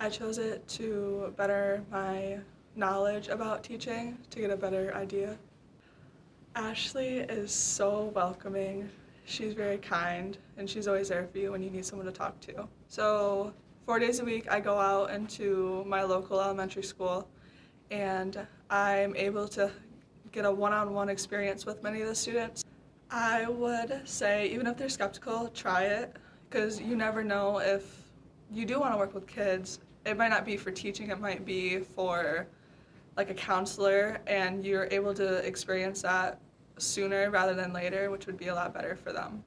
I chose it to better my knowledge about teaching, to get a better idea. Ashley is so welcoming. She's very kind, and she's always there for you when you need someone to talk to. So, four days a week, I go out into my local elementary school, and I'm able to get a one on one experience with many of the students. I would say, even if they're skeptical, try it because you never know if you do want to work with kids. It might not be for teaching, it might be for like a counselor, and you're able to experience that sooner rather than later, which would be a lot better for them.